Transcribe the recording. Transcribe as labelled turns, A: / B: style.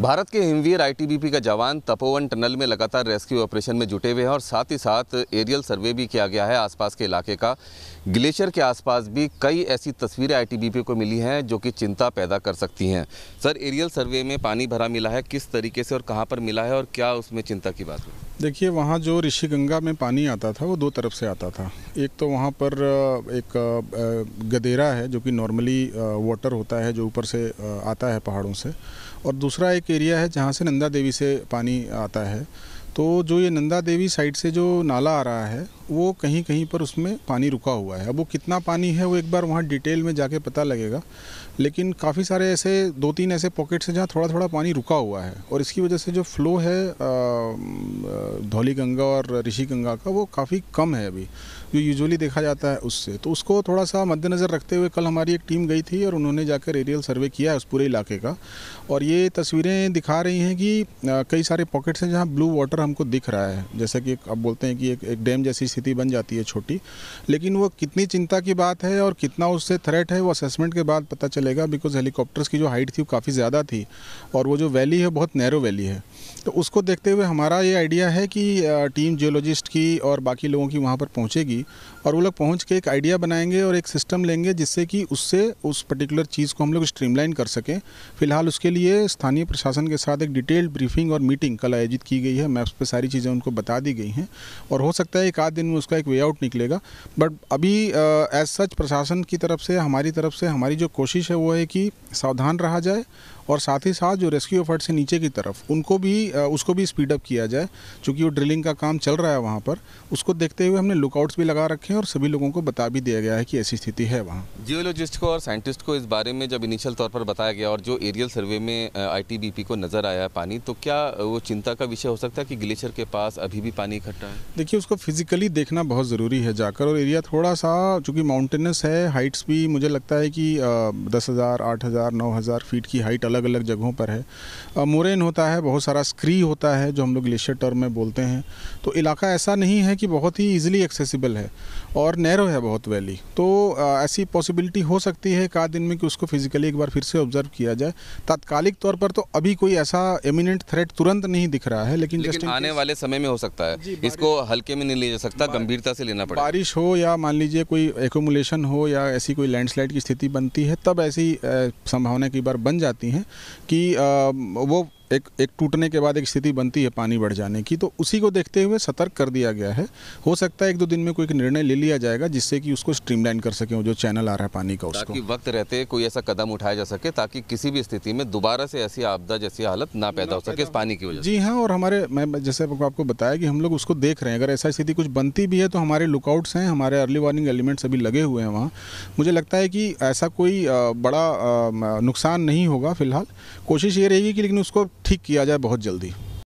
A: भारत के हिमवीर आईटीबीपी का जवान तपोवन टनल में लगातार रेस्क्यू ऑपरेशन में जुटे हुए हैं और साथ ही साथ एरियल सर्वे भी किया गया है आसपास के इलाके का। ग्लेशियर के आसपास भी कई ऐसी तस्वीरें आईटीबीपी को मिली हैं जो कि चिंता पैदा कर सकती हैं। सर, एरियल सर्वे में पानी भरा मिला है, किस तरीके से और कहाँ पर मिला है और क्या उसमें चिंता की बात है
B: देखिए, वहाँ जो ऋषि गंगा में पानी आता था, वो दो तरफ़ से आता था। एक तो वहाँ पर एक गदेरा है, जो कि नॉर्मली वाटर होता है, जो ऊपर से आता है पहाड़ों से। और दूसरा एक एरिया है, जहाँ से नंदा देवी से पानी आता है। तो जो ये नंदा देवी साइड से जो नाला आ रहा है वो कहीं कहीं पर उसमें पानी रुका हुआ है। अब वो कितना पानी है वो एक बार वहाँ डिटेल में जाके पता लगेगा। लेकिन काफ़ी सारे ऐसे दो तीन ऐसे पॉकेट्स हैं जहाँ थोड़ा थोड़ा पानी रुका हुआ है। और इसकी वजह से जो फ्लो है धौली गंगा और ऋषि गंगा का वो काफ़ी कम है अभी। जो यूजुअली देखा जाता है उससे। तो उसको थोड़ा सा मद्देनज़र रखते हुए कल हमारी एक टीम गई थी और उन्होंने जाकर एरियल सर्वे किया है उस पूरे इलाके का। और ये तस्वीरें दिखा रही हैं कि कई सारे पॉकेट्स हैं जहाँ ब्लू वाटर हमको दिख रहा है। जैसा कि आप बोलते हैं कि एक, एक डैम जैसी स्थिति बन जाती है छोटी। लेकिन वो कितनी चिंता की बात है और कितना उससे थ्रेट है, वो असेसमेंट के बाद पता चलेगा बिकॉज़ हेलीकॉप्टर्स की जो हाइट थी वो काफ़ी ज़्यादा थी। और वो जो वैली है, बहुत नैरो वैली है। तो उसको देखते हुए हमारा ये आइडिया है कि टीम जियोलॉजिस्ट की और बाकी लोगों की वहाँ पर पहुँचेगी और वो लोग पहुँच के एक आइडिया बनाएँगे और एक सिस्टम लेंगे जिससे कि उससे उस पर्टिकुलर चीज़ को हम लोग स्ट्रीमलाइन कर सकें। फ़िलहाल उसके लिए स्थानीय प्रशासन के साथ एक डिटेल्ड ब्रीफिंग और मीटिंग कल आयोजित की गई है। मैप्स पर सारी चीज़ें उनको बता दी गई हैं और हो सकता है एक आध दिन में उसका एक वे आउट निकलेगा। बट अभी एज सच प्रशासन की तरफ़ से, हमारी तरफ़ से हमारी जो कोशिश है वो है कि सावधान रहा जाए और साथ ही साथ जो रेस्क्यू एफर्ट से नीचे की तरफ़ उनको भी उसको भी स्पीड अप किया जाए क्योंकि वो ड्रिलिंग का काम चल रहा है वहाँ पर उसको देखते हुए हमने लुकआउट्स भी लगा रखे हैं और सभी लोगों को बता भी दिया गया है कि ऐसी स्थिति है वहाँ।
A: जियोलॉजिस्ट को और साइंटिस्ट को इस बारे में जब इनिशियल तौर पर बताया गया और जो एरियल सर्वे में आईटीबीपी को नज़र आया है पानी तो क्या वो चिंता का विषय हो सकता है कि ग्लेशियर के पास अभी भी पानी इकट्ठा है?
B: देखिए उसको फिजिकली देखना बहुत ज़रूरी है जाकर और एरिया थोड़ा सा चूँकि माउंटेनस है हाइट्स भी मुझे लगता है कि दस हज़ार आठ हज़ार नौ हज़ार फीट की हाइट अलग अलग अलग जगहों पर है। मोरेन होता है बहुत सारा स्क्री होता है जो हम लोग ग्लेशियर टर्म में बोलते हैं। तो इलाका ऐसा नहीं है कि बहुत ही ईजिली एक्सेसिबल है और नैरो है बहुत वैली तो ऐसी पॉसिबिलिटी हो सकती है एक आध दिन में कि उसको फिजिकली एक बार फिर से ऑब्ज़र्व किया जाए। तात्कालिक तौर पर तो अभी कोई ऐसा एमिनेंट थ्रेट तुरंत नहीं दिख रहा है लेकिन,
A: लेकिन आने वाले समय में हो सकता है। इसको हल्के में नहीं लिया जा सकता गंभीरता से लेना पड़ेगा।
B: बारिश हो या मान लीजिए कोई एकोमुलेशन हो या ऐसी कोई लैंडस्लाइड की स्थिति बनती है तब ऐसी संभावना कई बार बन जाती हैं। कि वो एक एक टूटने के बाद एक स्थिति बनती है पानी बढ़ जाने की तो उसी को देखते हुए सतर्क कर दिया गया है। हो सकता है एक दो दिन में कोई निर्णय ले लिया जाएगा जिससे कि उसको स्ट्रीमलाइन कर सके जो चैनल आ रहा है पानी का उसको।
A: ताकि वक्त रहते कोई ऐसा कदम उठाया जा सके ताकि किसी भी स्थिति में दोबारा से ऐसी आपदा जैसी हालत ना पैदा हो सके इस पानी की वजह
B: जी हाँ और हमारे मैं जैसे आपको बताया कि हम लोग उसको देख रहे हैं। अगर ऐसा स्थिति कुछ बनती भी है तो हमारे लुकआउट्स हैं हमारे अर्ली वार्निंग एलिमेंट्स अभी लगे हुए हैं वहाँ। मुझे लगता है कि ऐसा कोई बड़ा नुकसान नहीं होगा फ़िलहाल। कोशिश ये रहेगी कि लेकिन उसको ठीक किया जाए बहुत जल्दी।